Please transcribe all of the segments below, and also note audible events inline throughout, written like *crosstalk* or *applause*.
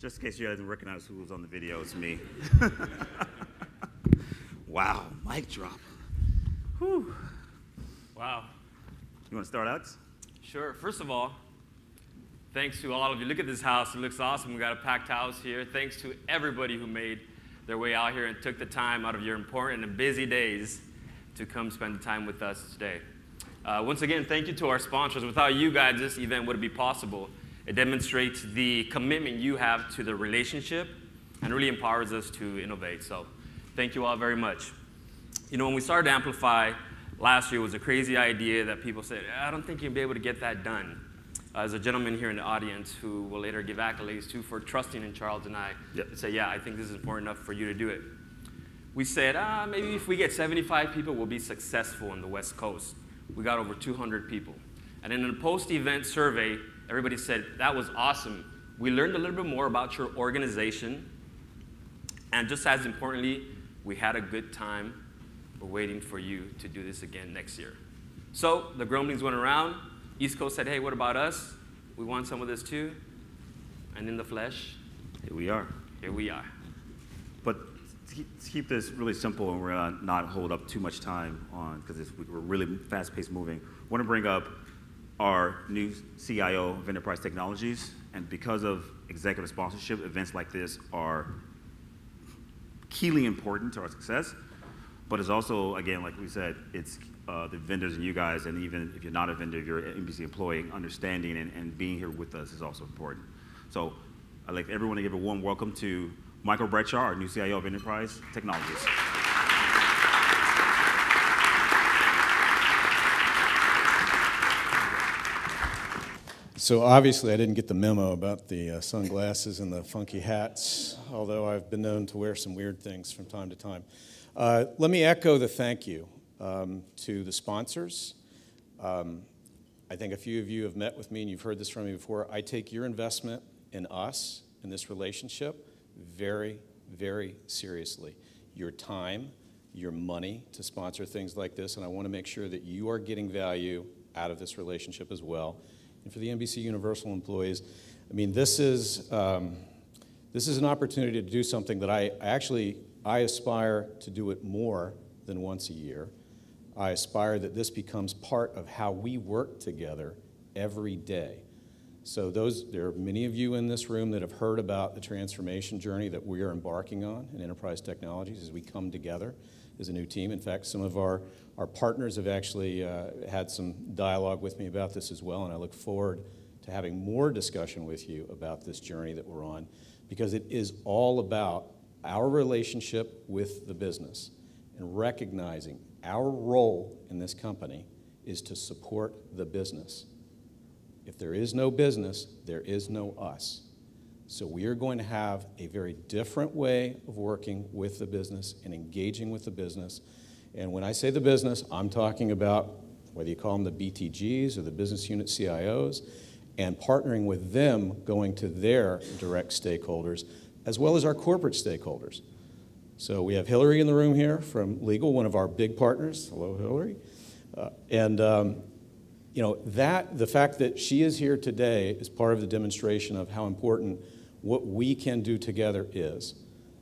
Just in case you didn't recognize who was on the video, it's me. *laughs* wow, mic drop. Whew. Wow. You want to start, Alex? Sure. First of all, thanks to all of you. Look at this house. It looks awesome. We got a packed house here. Thanks to everybody who made their way out here and took the time out of your important and busy days to come spend the time with us today. Uh, once again, thank you to our sponsors. Without you guys, this event wouldn't be possible. It demonstrates the commitment you have to the relationship and really empowers us to innovate. So, thank you all very much. You know, when we started Amplify last year, it was a crazy idea that people said, I don't think you'll be able to get that done. Uh, there's a gentleman here in the audience who will later give accolades to for trusting in Charles and I yep. and say, yeah, I think this is important enough for you to do it. We said, ah, maybe if we get 75 people, we'll be successful in the West Coast. We got over 200 people. And in a post-event survey, everybody said, that was awesome. We learned a little bit more about your organization. And just as importantly, we had a good time. We're waiting for you to do this again next year. So the grumblings went around. East Coast said, hey, what about us? We want some of this too. And in the flesh, here we are. Here we are. But to keep this really simple and we're going to not hold up too much time on, because we're really fast-paced moving, I want to bring up our new CIO of Enterprise Technologies. And because of executive sponsorship, events like this are keenly important to our success. But it's also, again, like we said, it's uh, the vendors and you guys, and even if you're not a vendor, if you're an NBC employee, understanding and, and being here with us is also important. So I'd like everyone to give a warm welcome to Michael Bradshaw, our new CIO of Enterprise Technologies. So obviously I didn't get the memo about the uh, sunglasses and the funky hats, although I've been known to wear some weird things from time to time. Uh, let me echo the thank you um, to the sponsors. Um, I think a few of you have met with me and you've heard this from me before. I take your investment in us, in this relationship, very, very seriously. Your time, your money to sponsor things like this, and I want to make sure that you are getting value out of this relationship as well and for the NBC Universal employees, I mean, this is, um, this is an opportunity to do something that I actually, I aspire to do it more than once a year. I aspire that this becomes part of how we work together every day. So those, there are many of you in this room that have heard about the transformation journey that we are embarking on in enterprise technologies as we come together as a new team. In fact, some of our, our partners have actually uh, had some dialogue with me about this as well, and I look forward to having more discussion with you about this journey that we're on because it is all about our relationship with the business and recognizing our role in this company is to support the business. If there is no business, there is no us. So we are going to have a very different way of working with the business and engaging with the business. And when I say the business, I'm talking about whether you call them the BTGs or the business unit CIOs, and partnering with them going to their direct stakeholders, as well as our corporate stakeholders. So we have Hillary in the room here from Legal, one of our big partners. Hello, Hillary. Uh, and um, you know that the fact that she is here today is part of the demonstration of how important what we can do together is.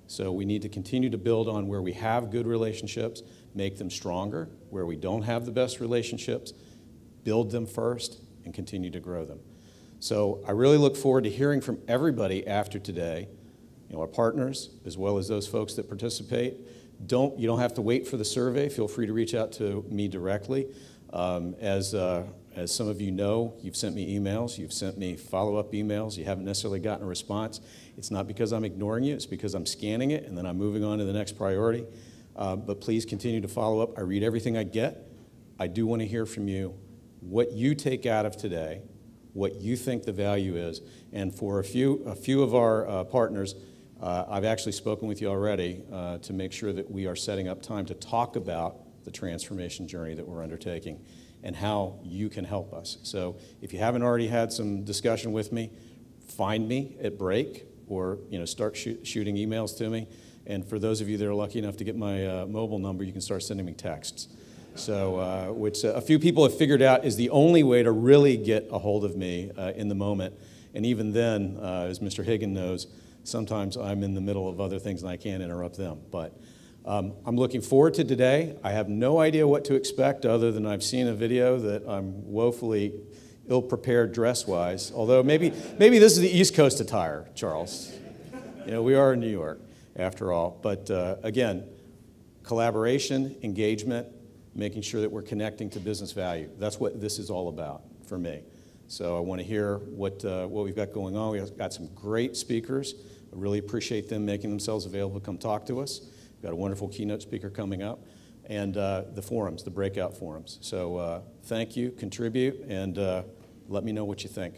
So we need to continue to build on where we have good relationships, make them stronger. Where we don't have the best relationships, build them first and continue to grow them. So I really look forward to hearing from everybody after today, you know, our partners, as well as those folks that participate. Don't, you don't have to wait for the survey. Feel free to reach out to me directly. Um, as uh, as some of you know, you've sent me emails, you've sent me follow up emails, you haven't necessarily gotten a response. It's not because I'm ignoring you, it's because I'm scanning it and then I'm moving on to the next priority. Uh, but please continue to follow up. I read everything I get. I do want to hear from you what you take out of today, what you think the value is. And for a few, a few of our uh, partners, uh, I've actually spoken with you already uh, to make sure that we are setting up time to talk about the transformation journey that we're undertaking and how you can help us. So if you haven't already had some discussion with me, find me at break or you know start shoot, shooting emails to me. And for those of you that are lucky enough to get my uh, mobile number, you can start sending me texts. So, uh, which uh, a few people have figured out is the only way to really get a hold of me uh, in the moment. And even then, uh, as Mr. Hagan knows, sometimes I'm in the middle of other things and I can't interrupt them. But um, I'm looking forward to today. I have no idea what to expect other than I've seen a video that I'm woefully ill prepared dress wise. Although maybe, maybe this is the East Coast attire, Charles. You know, we are in New York after all. But uh, again, collaboration, engagement, making sure that we're connecting to business value. That's what this is all about for me. So I want to hear what, uh, what we've got going on. We've got some great speakers. I really appreciate them making themselves available to come talk to us. We've got a wonderful keynote speaker coming up. And uh, the forums, the breakout forums. So uh, thank you, contribute, and uh, let me know what you think.